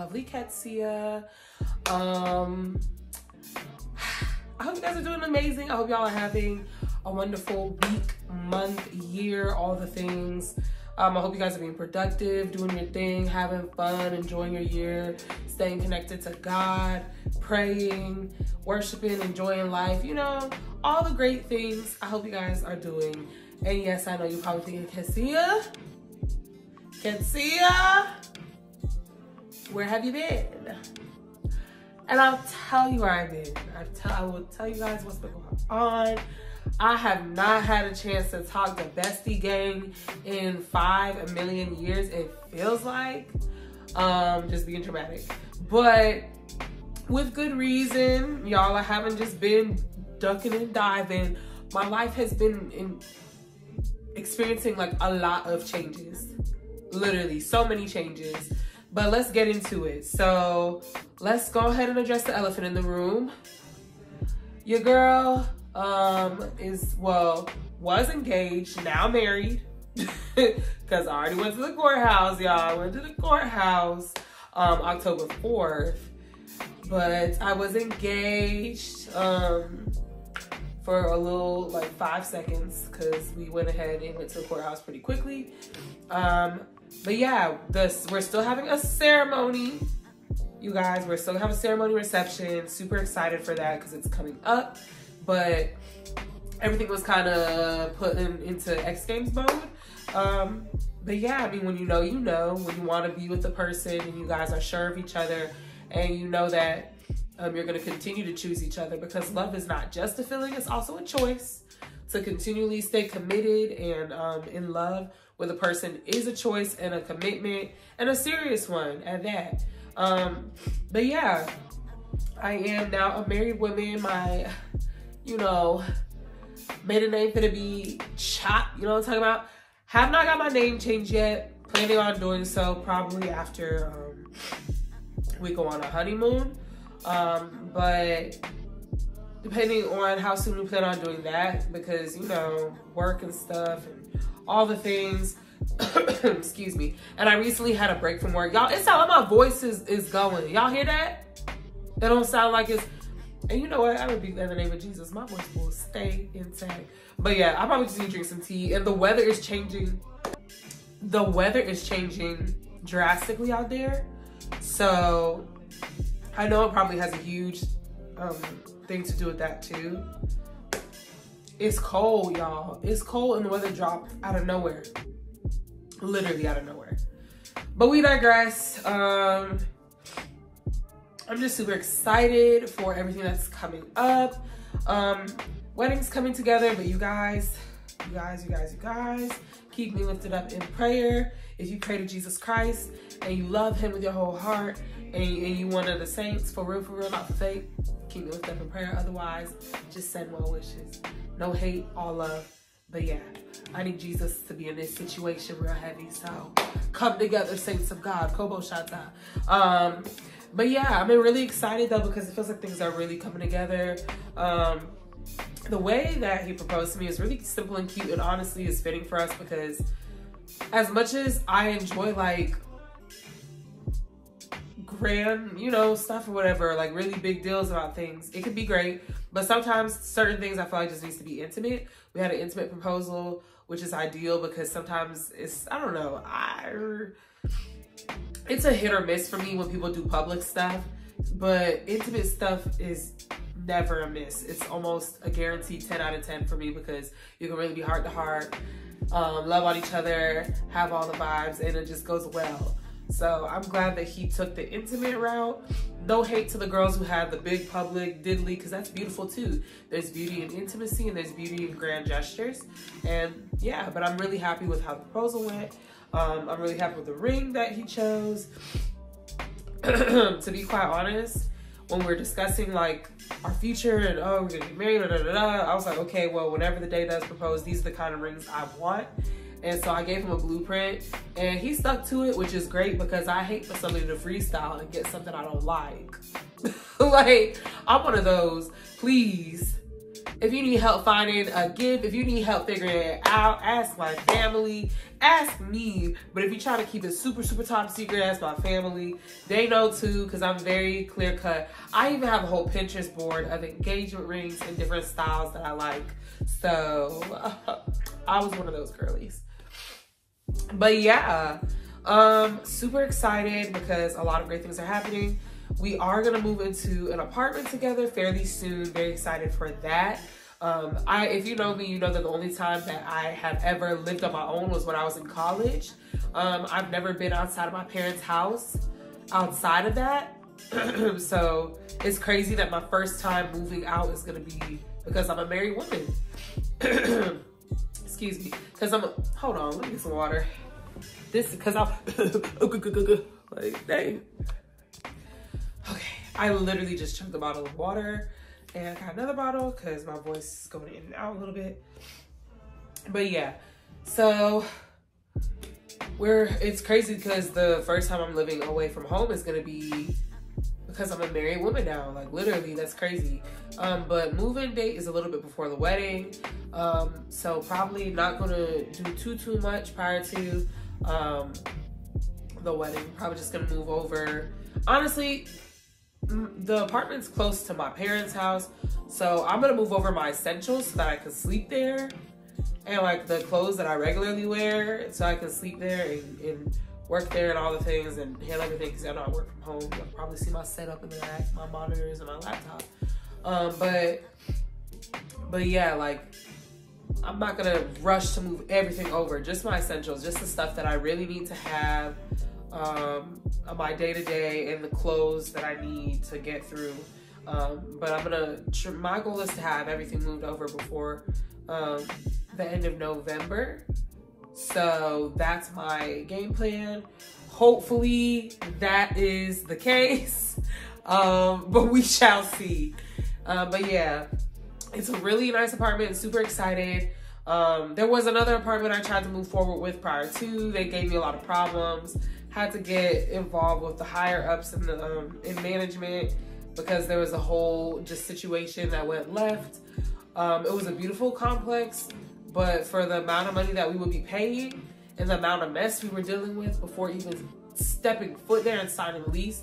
lovely Ketsia. Um, I hope you guys are doing amazing. I hope y'all are having a wonderful week, month, year, all the things. Um, I hope you guys are being productive, doing your thing, having fun, enjoying your year, staying connected to God, praying, worshiping, enjoying life. You know, all the great things I hope you guys are doing. And yes, I know you're probably thinking, Ketsia, Ketsia, where have you been? And I'll tell you where I've been. I, tell, I will tell you guys what's been going on. I have not had a chance to talk to Bestie Gang in five million years, it feels like. Um, just being dramatic. But with good reason, y'all, I haven't just been ducking and diving. My life has been in experiencing like a lot of changes. Literally, so many changes. But let's get into it. So let's go ahead and address the elephant in the room. Your girl um is well was engaged, now married. Cause I already went to the courthouse, y'all. I went to the courthouse um October 4th. But I was engaged um for a little like five seconds because we went ahead and went to the courthouse pretty quickly. Um, but yeah, this we're still having a ceremony. You guys, we're still having a ceremony reception. Super excited for that because it's coming up. But everything was kind of put in, into X Games mode. Um, but yeah, I mean, when you know, you know. When you want to be with the person and you guys are sure of each other and you know that um, you're going to continue to choose each other because love is not just a feeling, it's also a choice to continually stay committed and um, in love with a person is a choice and a commitment and a serious one at that. Um, but yeah, I am now a married woman. My, you know, maiden name gonna be Chop. You know what I'm talking about? Have not got my name changed yet. Planning on doing so probably after um, we go on a honeymoon. Um, but depending on how soon we plan on doing that, because you know, work and stuff and all the things. Excuse me. And I recently had a break from work. Y'all, it sounds like my voice is, is going. Y'all hear that? It don't sound like it's and you know what? I would be in the name of Jesus. My voice will stay intact. But yeah, I probably just need to drink some tea. And the weather is changing. The weather is changing drastically out there. So I know it probably has a huge um, thing to do with that too. It's cold, y'all. It's cold and the weather dropped out of nowhere. Literally out of nowhere. But we digress. Um, I'm just super excited for everything that's coming up. Um, weddings coming together, but you guys, you guys, you guys, you guys, keep me lifted up in prayer. If you pray to Jesus Christ and you love him with your whole heart and, and you one of the saints, for real, for real, not for fake, keep me lifted up in prayer. Otherwise, just send well wishes. No hate, all love. But yeah, I need Jesus to be in this situation real heavy. So come together, saints of God. Kobo Shata. Um, but yeah, I'm really excited though because it feels like things are really coming together. Um, the way that he proposed to me is really simple and cute and honestly is fitting for us because as much as I enjoy like grand, you know, stuff or whatever, like really big deals about things, it could be great. But sometimes certain things I feel like just needs to be intimate. We had an intimate proposal, which is ideal because sometimes it's, I don't know, I, it's a hit or miss for me when people do public stuff, but intimate stuff is never a miss. It's almost a guaranteed 10 out of 10 for me because you can really be heart to heart, um, love on each other, have all the vibes, and it just goes well. So I'm glad that he took the intimate route. No hate to the girls who had the big public diddly, because that's beautiful too. There's beauty in intimacy and there's beauty in grand gestures. And yeah, but I'm really happy with how the proposal went. Um, I'm really happy with the ring that he chose. to be quite honest, when we're discussing like our future and oh, we're gonna get married, da, da, da, I was like, okay, well, whenever the day does propose, these are the kind of rings I want. And so I gave him a blueprint and he stuck to it, which is great because I hate for somebody to freestyle and get something I don't like. like, I'm one of those, please If you need help finding a gift, if you need help figuring it out, ask my family, ask me. But if you try to keep it super, super top secret, ask my family. They know too, because I'm very clear cut. I even have a whole Pinterest board of engagement rings in different styles that I like. So I was one of those girlies. But yeah, um, super excited because a lot of great things are happening. We are gonna move into an apartment together fairly soon. Very excited for that. Um, I, if you know me, you know that the only time that I have ever lived on my own was when I was in college. Um, I've never been outside of my parents' house outside of that. so it's crazy that my first time moving out is gonna be because I'm a married woman. Excuse me, because I'm hold on, let me get some water. This, because I'm, like, dang. Okay, I literally just chugged a bottle of water and I got another bottle because my voice is going in and out a little bit. But yeah, so we're, it's crazy because the first time I'm living away from home is gonna be because I'm a married woman now. Like literally, that's crazy. Um, but move-in date is a little bit before the wedding. Um, so probably not gonna do too, too much prior to um, the wedding. Probably just gonna move over. Honestly, the apartment's close to my parents' house, so I'm gonna move over my essentials so that I can sleep there, and like the clothes that I regularly wear, so I can sleep there and, and work there and all the things and handle everything because I know I work from home. You'll probably see my setup in the back, my monitors and my laptop. Um, but but yeah, like I'm not gonna rush to move everything over. Just my essentials, just the stuff that I really need to have um, my day to day and the clothes that I need to get through. Um, but I'm gonna. My goal is to have everything moved over before um, the end of November. So that's my game plan. Hopefully that is the case. Um, but we shall see. Uh, but yeah, it's a really nice apartment. Super excited. Um, there was another apartment I tried to move forward with prior to. They gave me a lot of problems. Had to get involved with the higher ups in the um, in management because there was a whole just situation that went left. Um, it was a beautiful complex, but for the amount of money that we would be paying and the amount of mess we were dealing with before even stepping foot there and signing a lease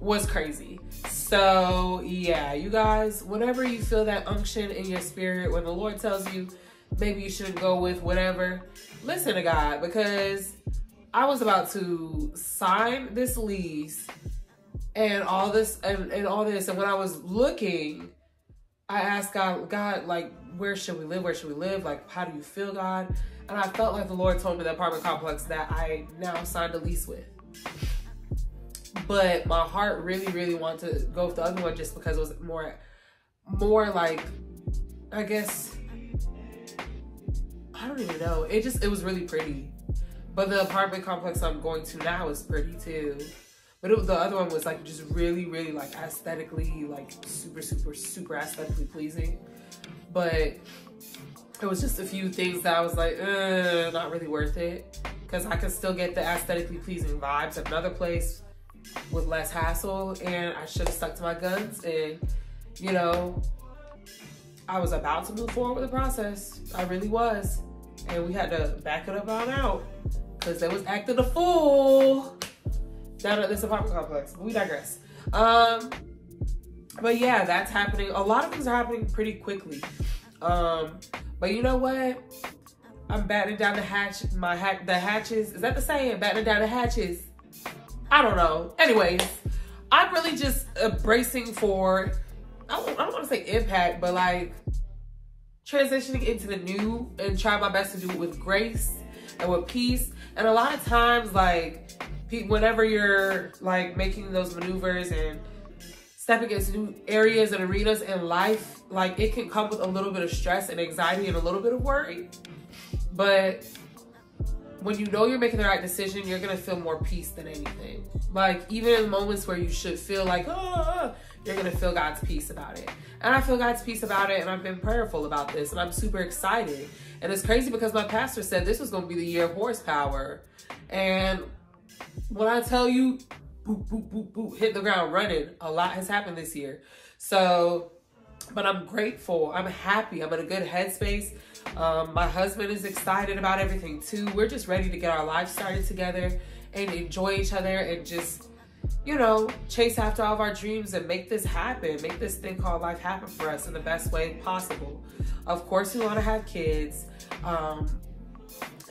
was crazy. So yeah, you guys, whenever you feel that unction in your spirit, when the Lord tells you maybe you shouldn't go with whatever, listen to God because I was about to sign this lease and all this and, and all this. And when I was looking, I asked God, God, like, where should we live? Where should we live? Like, how do you feel, God? And I felt like the Lord told me the apartment complex that I now signed a lease with. But my heart really, really wanted to go with the other one just because it was more, more like, I guess, I don't even know. It just, it was really pretty. But the apartment complex I'm going to now is pretty too. But it, the other one was like just really, really like aesthetically, like super, super, super aesthetically pleasing. But it was just a few things that I was like, uh, not really worth it. Because I could still get the aesthetically pleasing vibes at another place with less hassle. And I should have stuck to my guns. And, you know, I was about to move forward with the process. I really was. And we had to back it up on out. Because they was acting a fool down at this apartment complex. We digress. Um, but yeah, that's happening. A lot of things are happening pretty quickly. Um, but you know what? I'm batting down the hatch, my hat, the hatches. Is that the saying? Batting down the hatches. I don't know. Anyways, I'm really just bracing for. I don't, I don't want to say impact, but like transitioning into the new and try my best to do it with grace and with peace. And a lot of times, like whenever you're like making those maneuvers and stepping into new areas and arenas in life, like it can come with a little bit of stress and anxiety and a little bit of worry. But when you know you're making the right decision, you're gonna feel more peace than anything. Like even in moments where you should feel like, oh, you're gonna feel God's peace about it. And I feel God's peace about it, and I've been prayerful about this, and I'm super excited. And it's crazy because my pastor said this was gonna be the year of horsepower. And when I tell you, boop, boop, boop, boop, hit the ground running, a lot has happened this year. So but I'm grateful. I'm happy. I'm in a good headspace. Um, my husband is excited about everything too. We're just ready to get our lives started together and enjoy each other and just, you know, chase after all of our dreams and make this happen. Make this thing called life happen for us in the best way possible. Of course, we want to have kids. Um,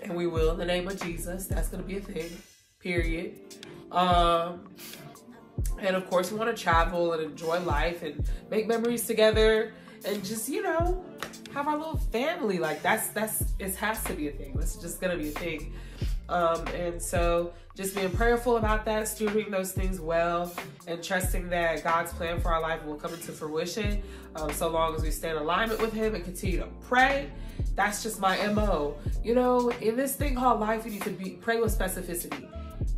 and we will in the name of Jesus. That's going to be a thing, period. Um, and of course, we want to travel and enjoy life and make memories together and just, you know, have our little family. Like that's, that's, it has to be a thing. It's just going to be a thing. Um, and so just being prayerful about that, stewarding those things well, and trusting that God's plan for our life will come into fruition um, so long as we stay in alignment with Him and continue to pray. That's just my MO. You know, in this thing called life, you need to be pray with specificity.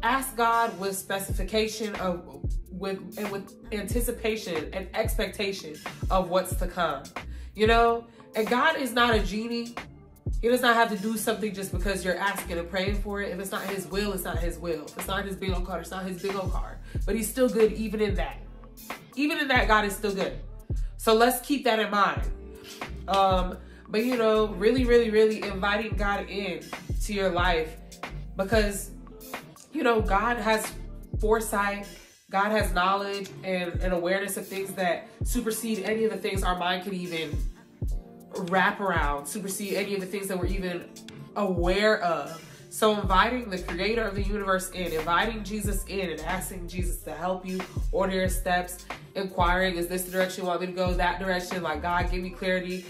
Ask God with specification of with and with anticipation and expectation of what's to come. You know, and God is not a genie. He does not have to do something just because you're asking and praying for it. If it's not his will, it's not his will. If it's not his bingo card, it's not his bingo card. But he's still good even in that. Even in that, God is still good. So let's keep that in mind. Um, but you know, really, really, really inviting God in to your life because you know, God has foresight, God has knowledge and, and awareness of things that supersede any of the things our mind could even wrap around, supersede any of the things that we're even aware of. So inviting the creator of the universe in, inviting Jesus in and asking Jesus to help you order your steps, inquiring, is this the direction you want me to go, that direction? Like God, give me clarity.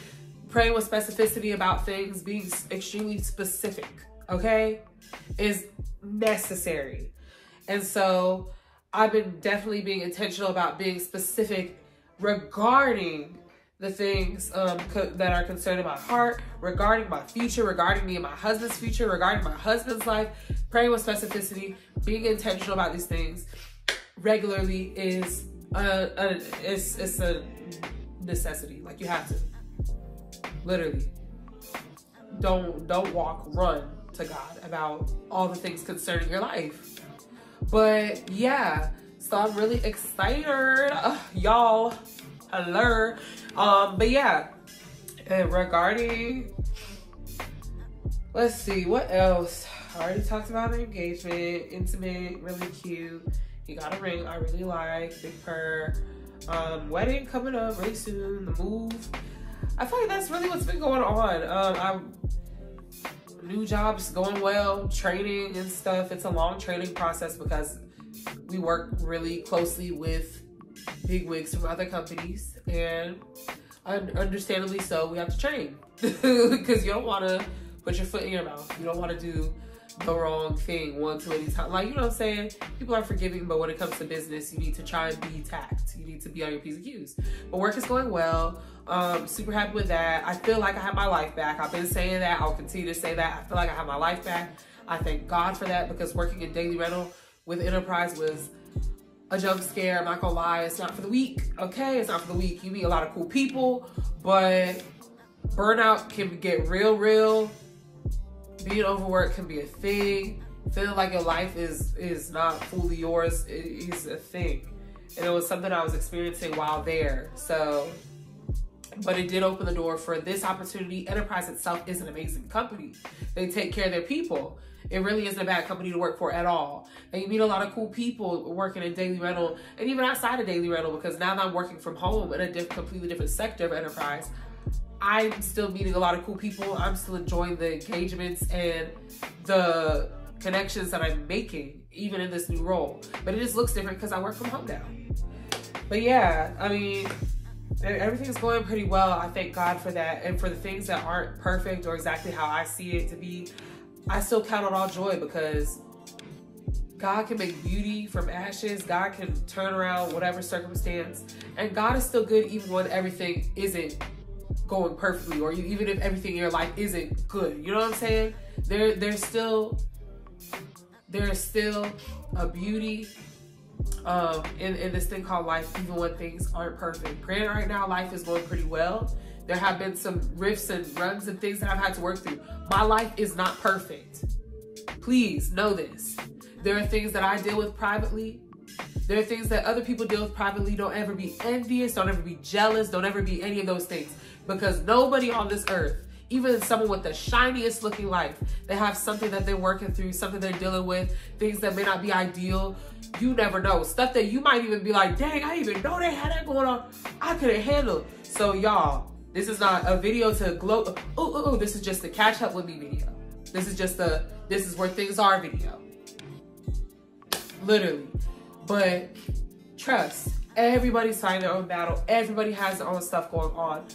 Praying with specificity about things, being extremely specific, okay, is necessary. And so I've been definitely being intentional about being specific regarding the things um, co- that are concerned in my heart, regarding my future, regarding me and my husband's future, regarding my husband's life, praying with specificity, being intentional about these things regularly is a, a it's, it's a necessity. Like you have to, literally. Don't don't walk, run to God about all the things concerning your life. But yeah, so I'm really excited, uh, y'all. Alert. Um, but yeah, and regarding, let's see, what else? I already talked about engagement, intimate, really cute. He got a ring I really like, big purr. Um, wedding coming up really soon, the move. I feel like that's really what's been going on. Um, I'm new jobs going well, training and stuff. It's a long training process because we work really closely with big wigs from other companies and understandably so we have to train because you don't want to put your foot in your mouth you don't want to do the wrong thing one too many times. Like you know what i'm saying? People are forgiving but when it comes to business you need to try and be tact. You need to be on your p's and q's. But work is going well. Um, super happy with that. I feel like i have my life back. I've been saying that. I'll continue to say that. I feel like i have my life back. I thank god for that because working in daily rental with enterprise was a jump scare. I'm not gonna lie, it's not for the weak. Okay, it's not for the weak. You meet a lot of cool people, but burnout can get real, real. Being overworked can be a thing. Feeling like your life is is not fully yours is a thing, and it was something I was experiencing while there. So, but it did open the door for this opportunity. Enterprise itself is an amazing company. They take care of their people it really isn't a bad company to work for at all. And you meet a lot of cool people working in daily rental and even outside of daily rental because now that I'm working from home in a diff- completely different sector of enterprise, I'm still meeting a lot of cool people. I'm still enjoying the engagements and the connections that I'm making, even in this new role. But it just looks different because I work from home now. But yeah, I mean, everything's going pretty well. I thank God for that. And for the things that aren't perfect or exactly how I see it to be, I still count on all joy because God can make beauty from ashes. God can turn around whatever circumstance. And God is still good even when everything isn't going perfectly or even if everything in your life isn't good. You know what I'm saying? There there's still there's still a beauty um, in, in this thing called life, even when things aren't perfect. Granted, right now, life is going pretty well. There have been some rifts and runs and things that I've had to work through. My life is not perfect. Please know this. There are things that I deal with privately There are things that other people deal with privately. Don't ever be envious. Don't ever be jealous. Don't ever be any of those things because nobody on this earth, even someone with the shiniest looking life, they have something that they're working through, something they're dealing with, things that may not be ideal. You never know. Stuff that you might even be like, dang, I even know they had that going on. I couldn't handle. So y'all, this is not a video to glow. Oh, oh, this is just a catch up with me video. This is just a, this is where things are video. Literally. But trust, everybody's fighting their own battle. Everybody has their own stuff going on.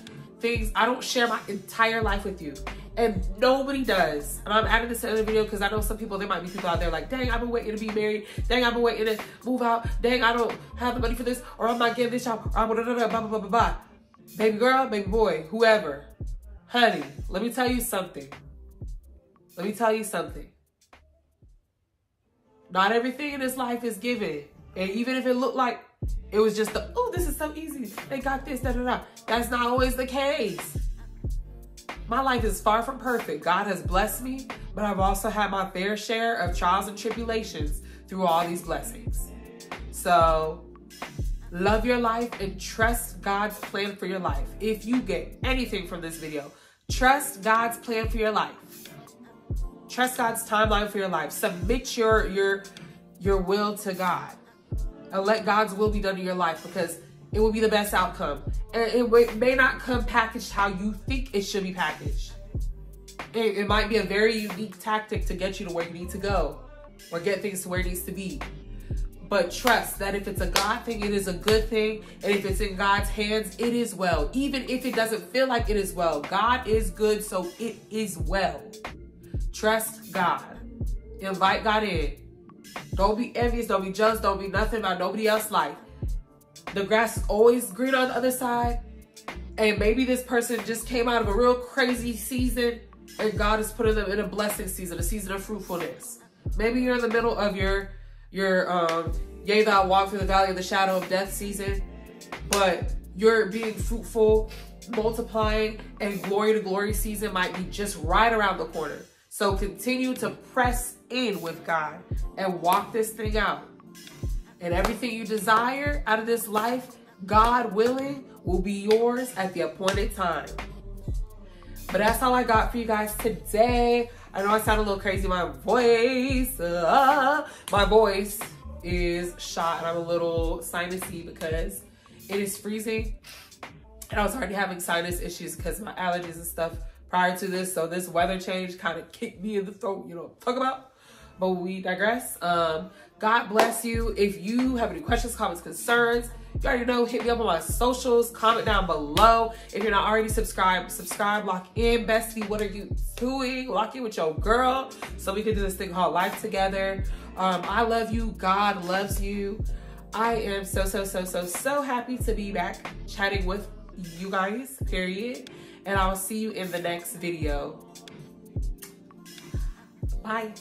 Things, I don't share my entire life with you. And nobody does. And I'm adding this to the video because I know some people, there might be people out there like, dang, I've been waiting to be married. Dang, I've been waiting to move out. Dang, I don't have the money for this. Or I'm not getting this job. Or I'm blah, blah, blah, blah, blah, blah, blah. Baby girl, baby boy, whoever. Honey, let me tell you something. Let me tell you something. Not everything in this life is given. And even if it looked like it was just the, oh, this is so easy. They got this, da da da. That's not always the case. My life is far from perfect. God has blessed me, but I've also had my fair share of trials and tribulations through all these blessings. So love your life and trust God's plan for your life. If you get anything from this video, trust God's plan for your life. Trust God's timeline for your life. Submit your your your will to God and let God's will be done in your life because it will be the best outcome. And it may not come packaged how you think it should be packaged. It, it might be a very unique tactic to get you to where you need to go or get things to where it needs to be. But trust that if it's a God thing, it is a good thing. And if it's in God's hands, it is well. Even if it doesn't feel like it is well, God is good, so it is well. Trust God. Invite God in. Don't be envious. Don't be jealous. Don't be nothing about nobody else's life. The grass is always green on the other side. And maybe this person just came out of a real crazy season and God is putting them in a blessing season, a season of fruitfulness. Maybe you're in the middle of your, your um, yea, thou walk through the valley of the shadow of death season, but you're being fruitful, multiplying, and glory to glory season might be just right around the corner. So continue to press in with God and walk this thing out. And everything you desire out of this life, God willing, will be yours at the appointed time. But that's all I got for you guys today. I know I sound a little crazy. My voice, uh, my voice is shot and I'm a little sinusy because it is freezing. And I was already having sinus issues because my allergies and stuff prior to this. So this weather change kind of kicked me in the throat, you know, talk about. But we digress. Um, God bless you. If you have any questions, comments, concerns, you already know, hit me up on my socials, comment down below. If you're not already subscribed, subscribe, lock in. Bestie, what are you doing? Lock in with your girl so we can do this thing called life together. Um, I love you. God loves you. I am so, so, so, so, so happy to be back chatting with you guys, period and I will see you in the next video. Bye.